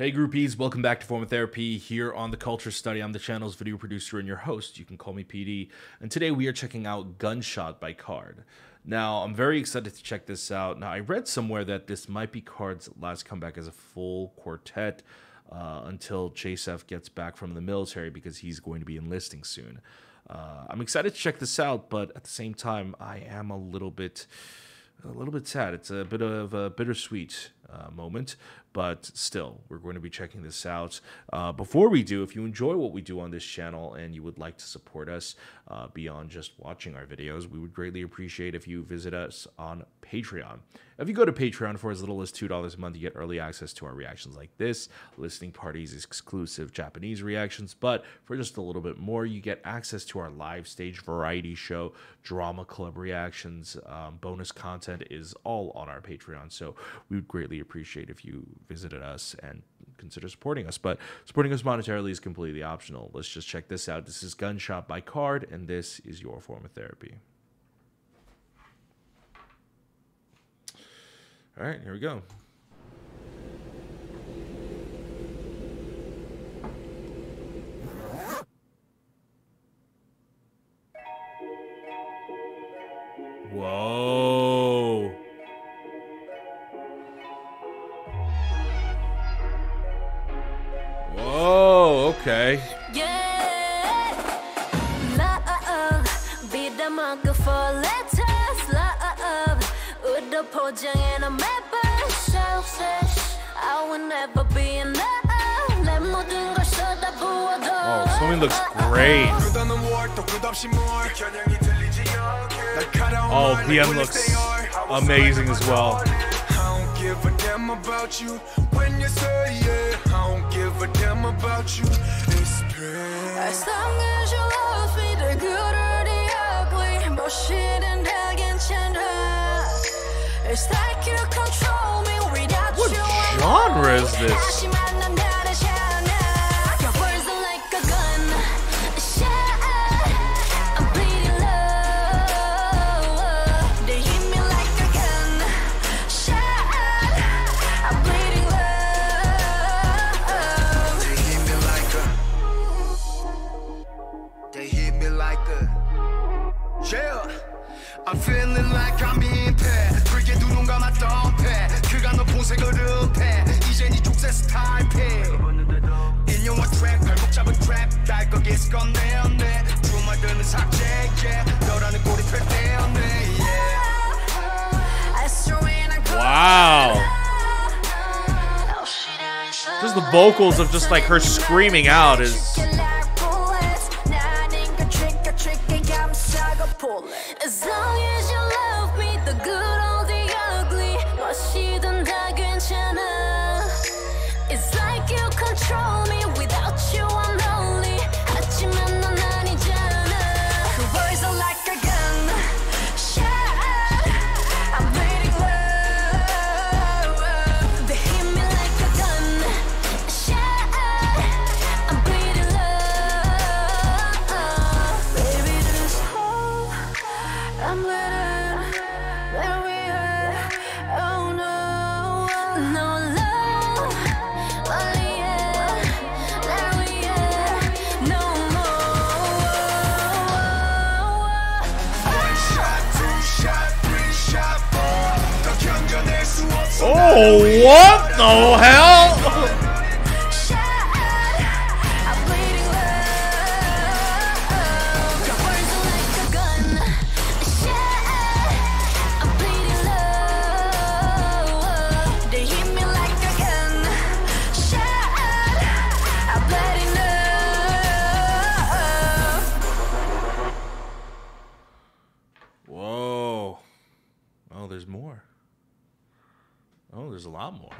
Hey groupies, welcome back to Form Therapy here on the Kulture Study. I'm the channel's video producer and your host. You can call me PD. And today we are checking out Gunshot by KARD. Now, I'm very excited to check this out. Now, I read somewhere that this might be KARD's last comeback as a full quartet uh, until J.Seph gets back from the military because he's going to be enlisting soon. Uh, I'm excited to check this out, but at the same time, I am a little bit a little bit sad. It's a bit of a bittersweet uh, moment, but still, we're going to be checking this out. Uh, before we do, if you enjoy what we do on this channel and you would like to support us uh, beyond just watching our videos, we would greatly appreciate if you visit us on Patreon. If you go to Patreon for as little as $2 a month, you get early access to our reactions like this, listening parties, exclusive Japanese reactions, but for just a little bit more, you get access to our live stage variety show, drama club reactions, um, bonus content is all on our Patreon. So we would greatly appreciate if you visited us and consider supporting us. But supporting us monetarily is completely optional. Let's just check this out. This is Gunshot by KARD, and this is your form of therapy. All right, here we go. A Selfish I will never be enough Oh, Somin looks great. Oh, oh BM looks amazing as well. I don't give a damn about you when you say yeah. I don't give a damn about you. It's. As long as you love me, the good or the ugly, 무엇이든 다 괜찮아. It's like you control me without What you. I'm genre is lonely. this? 날 거기 꺼내었네. 주말드는 삭제, yeah. 너라는 꼬리표 떼었네, yeah. I swear when I Wow. Just the vocals of just like her screaming out is bleeding love. Whoa. Oh, there's more. Oh, there's a lot more.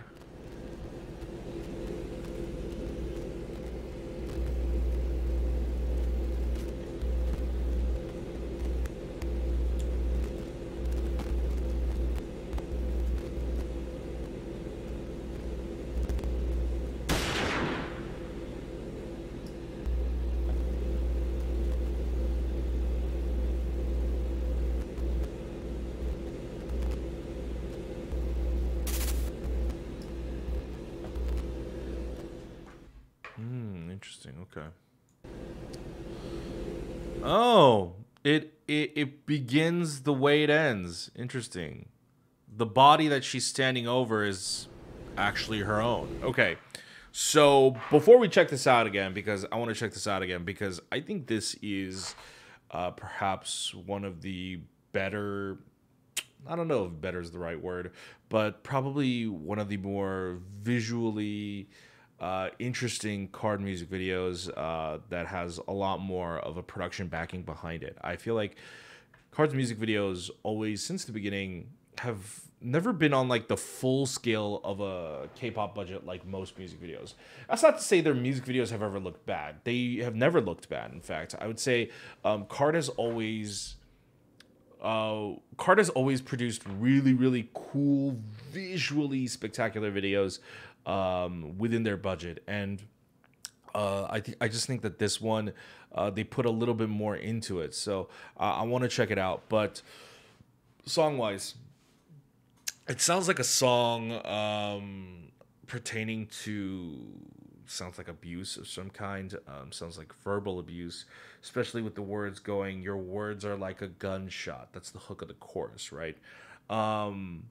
Interesting. Okay. Oh, it it it begins the way it ends. Interesting. The body that she's standing over is actually her own. Okay. So before we check this out again, because I want to check this out again, because I think this is uh, perhaps one of the better. I don't know if better is the right word, but probably one of the more visually uh, interesting KARD music videos uh, that has a lot more of a production backing behind it. I feel like KARD's music videos always, since the beginning, have never been on like the full scale of a K-pop budget like most music videos. That's not to say their music videos have ever looked bad. They have never looked bad. In fact, I would say um, KARD has always uh, KARD has always produced really, really cool, visually spectacular videos um, within their budget, and uh, I think I just think that this one uh, they put a little bit more into it. So uh, I want to check it out. But song wise, it sounds like a song um, pertaining to sounds like abuse of some kind. Um, sounds like verbal abuse, especially with the words going, "Your words are like a gunshot." That's the hook of the chorus, right? Um,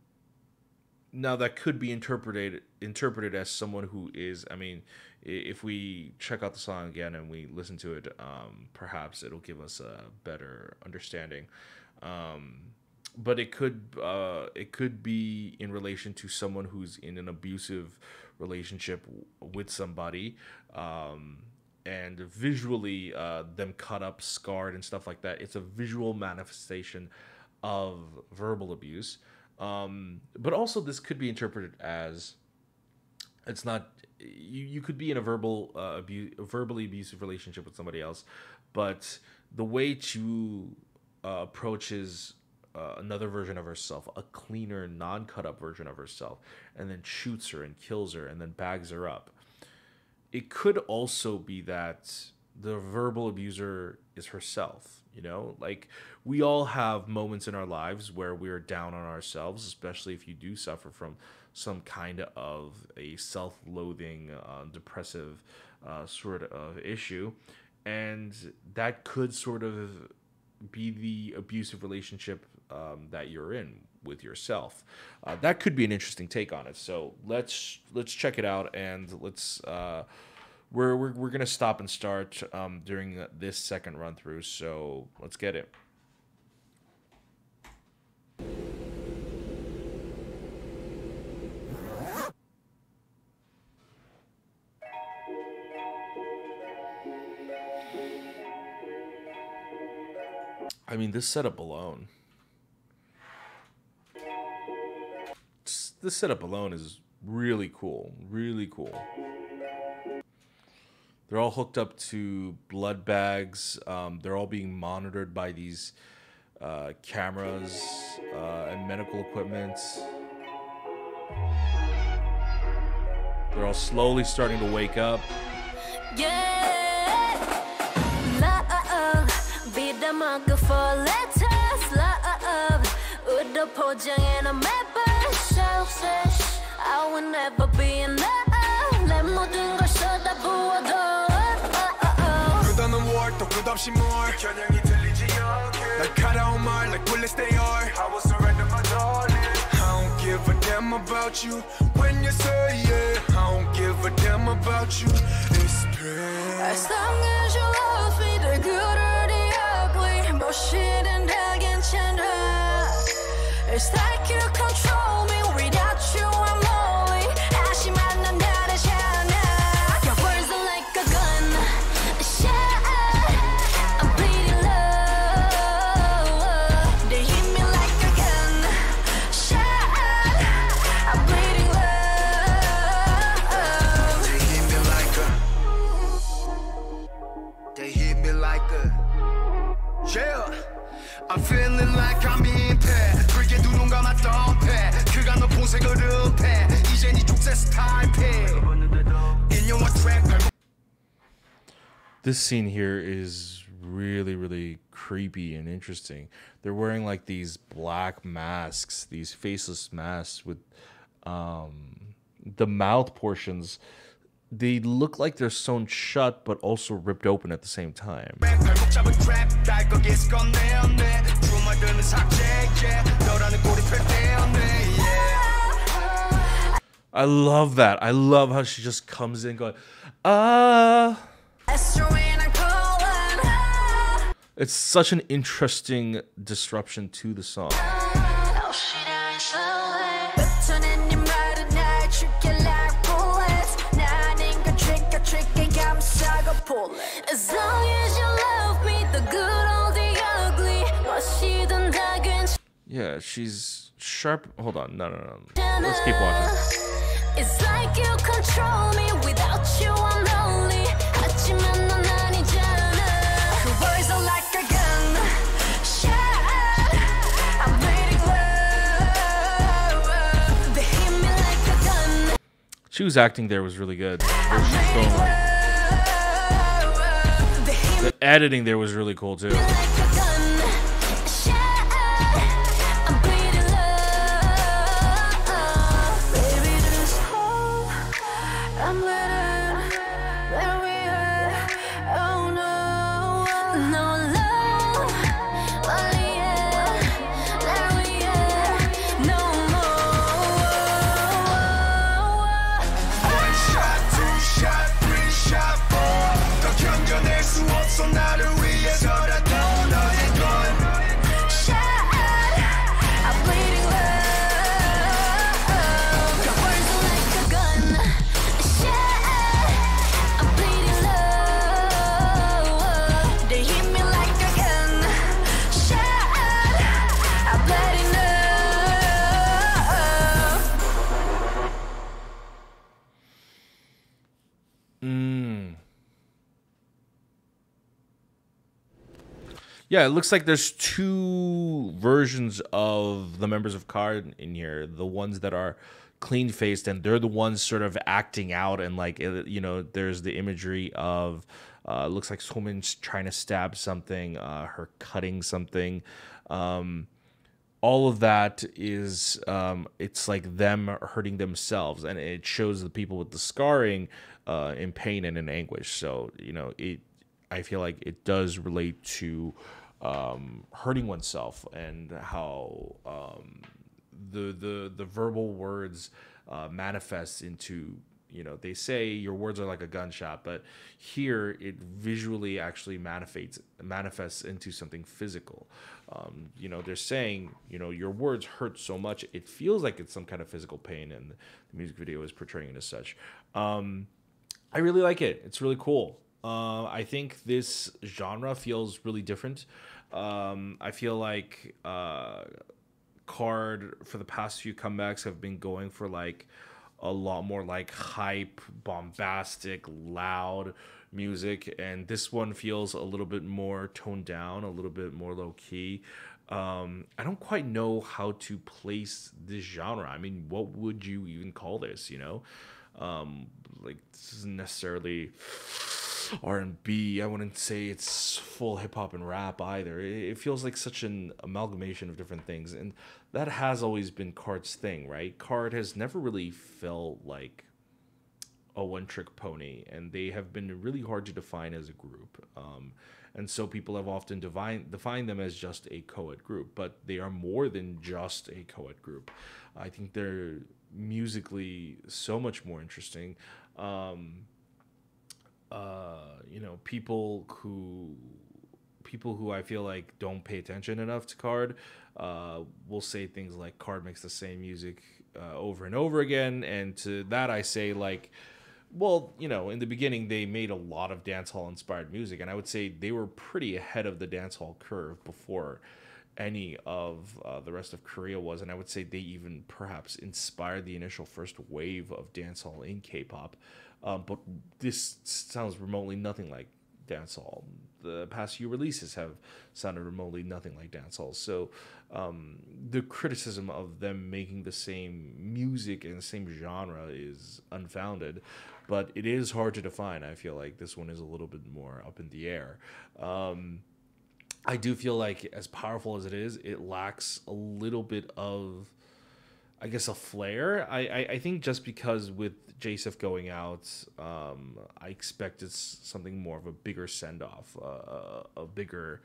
now that could be interpreted interpreted as someone who is. I mean, if we check out the song again and we listen to it, um, perhaps it'll give us a better understanding. Um, but it could uh, it could be in relation to someone who's in an abusive relationship with somebody um, and visually uh, them cut up scarred and stuff like that it's a visual manifestation of verbal abuse um, but also this could be interpreted as it's not you, you could be in a verbal uh, abuse verbally abusive relationship with somebody else but the way to uh, approaches uh, another version of herself a cleaner non-cut up version of herself and then shoots her and kills her and then bags her up. It could also be that the verbal abuser is herself you know like we all have moments in our lives where we're down on ourselves especially if you do suffer from some kind of a self-loathing uh, depressive uh, sort of issue and that could sort of be the abusive relationship um, that you're in with yourself. Uh, that could be an interesting take on it. So let's let's check it out and let's. We're, we're, we're gonna stop and start um, during this second run through. So let's get it. I mean, this setup alone. This setup alone is really cool. Really cool. They're all hooked up to blood bags. Um, they're all being monitored by these uh, cameras uh, and medical equipment. They're all slowly starting to wake up. Yeah. Love, be the for letters. Love, with the and a map, I will never be enough. 없이 more 겨냥이 들리지 않게 날카로운 말 like bullets they are I will surrender my darling I don't give a damn about you when you say yeah I don't give a damn about you it's pain As long as you love me, the good or the ugly, 무엇이든 다 괜찮아. It's like you control me, without this scene here is really really creepy and interesting they're wearing like these black masks these faceless masks with um, the mouth portions they look like they're sewn shut but also ripped open at the same time I love that. I love how she just comes in going, ah. Uh, it's such an interesting disruption to the song. Yeah, she's sharp. Hold on, no, no, no. Let's keep watching. It's like you control me without you. She was acting there was really good. Where she's going, like- They hit me The editing there was really cool too. Not matter Yeah, it looks like there's two versions of the members of KARD in here. The ones that are clean faced and they're the ones sort of acting out and like you know, there's the imagery of uh looks like someone's trying to stab something, uh her cutting something. Um all of that is um, it's like them hurting themselves and it shows the people with the scarring uh, in pain and in anguish so you know it i feel like it does relate to um, hurting oneself and how um, the the the verbal words uh, manifest into you know they say your words are like a gunshot but here it visually actually manifests manifests into something physical. Um, you know they're saying you know your words hurt so much it feels like it's some kind of physical pain and the music video is portraying it as such. Um, i really like it. It's really cool uh, i think this genre feels really different um, i feel like uh, KARD for the past few comebacks have been going for like a lot more like hype, bombastic, loud music, and this one feels a little bit more toned down, a little bit more low key. Um, I don't quite know how to place this genre. I mean, what would you even call this? You know, um, like this isn't necessarily R&B. I wouldn't say it's full hip hop and rap either. It, feels like such an amalgamation of different things, and that has always been KARD's thing, right? KARD has never really felt like a one-trick pony, and they have been really hard to define as a group. Um, and so people have often divine, defined them as just a co-ed group, but they are more than just a co-ed group. I think they're musically so much more interesting. Um, uh, you know, people who people who I feel like don't pay attention enough to KARD uh, will say things like KARD makes the same music uh, over and over again, and to that I say like, well, you know, in the beginning they made a lot of dancehall inspired music, and I would say they were pretty ahead of the dancehall curve before any of uh, the rest of Korea was, and I would say they even perhaps inspired the initial first wave of dancehall in K-pop. Um, but this sounds remotely nothing like dancehall. The past few releases have sounded remotely nothing like dancehall. So um, the criticism of them making the same music and the same genre is unfounded, but it is hard to define. I feel like this one is a little bit more up in the air. Um, I do feel like as powerful as it is, it lacks a little bit of I guess a flair. I, I, I think just because with J.Seph going out, um, I expected s- something more of a bigger send off, uh, a bigger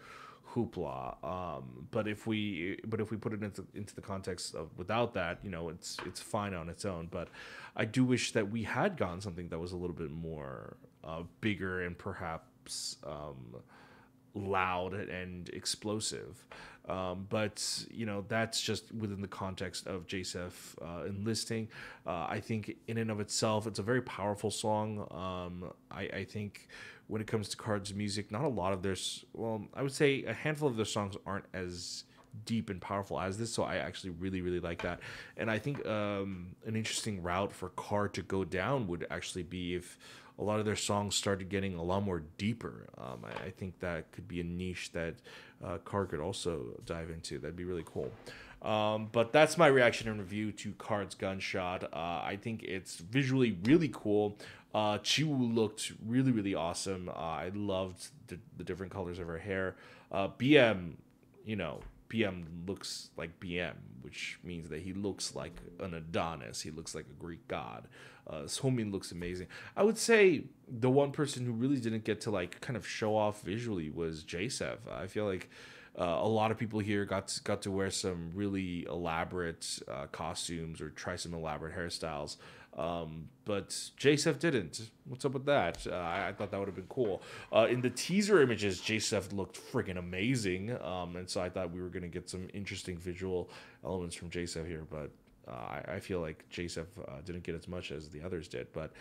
hoopla. Um, but if we but if we put it into into the context of without that, you know, it's it's fine on its own. But I do wish that we had gotten something that was a little bit more uh, bigger and perhaps. Um, loud and explosive. Um, but you know that's just within the context of J.Seph uh, enlisting. Uh, I think in and of itself, it's a very powerful song. Um, I, I think when it comes to KARD's music, not a lot of their well, I would say a handful of their songs aren't as deep and powerful as this. So I actually really really like that, and I think um, an interesting route for KARD to go down would actually be if a lot of their songs started getting a lot more deeper. Um, I, I think that could be a niche that uh, KARD could also dive into. That'd be really cool. Um, but that's my reaction and review to KARD's Gunshot. Uh, I think it's visually really cool. Uh, looked really, really awesome. Uh, I loved the, the different colors of her hair. Uh, BM, you know, BM looks like BM, which means that he looks like an Adonis. He looks like a Greek god. Uh, Somin looks amazing. I would say the one person who really didn't get to like kind of show off visually was J.Seph. I feel like uh, a lot of people here got to, got to wear some really elaborate uh, costumes or try some elaborate hairstyles. Um, but J.Seph didn't. What's up with that? Uh, I, I thought that would have been cool. Uh, in the teaser images, J.Seph looked freaking amazing, um, and so I thought we were gonna get some interesting visual elements from J.Seph here. But uh, I, I feel like J.Seph uh, didn't get as much as the others did. But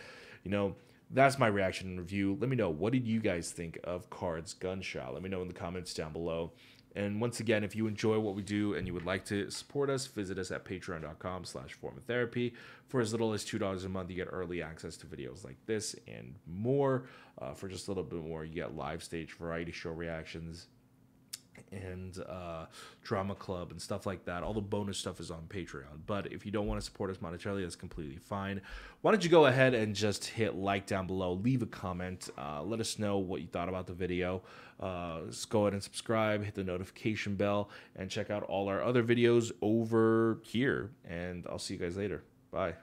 you know, that's my reaction and review. Let me know what did you guys think of KARD's Gunshot. Let me know in the comments down below. And once again, if you enjoy what we do and you would like to support us, visit us at patreon.com slash formoftherapy. For as little as $2 a month, you get early access to videos like this and more. Uh, for just a little bit more, you get live stage variety show reactions and uh, drama club and stuff like that. All the bonus stuff is on Patreon. But if you don't want to support us monetarily, that's completely fine. Why don't you go ahead and just hit like down below, leave a comment, uh, let us know what you thought about the video. Uh, just go ahead and subscribe, hit the notification bell, and check out all our other videos over here. And I'll see you guys later. Bye.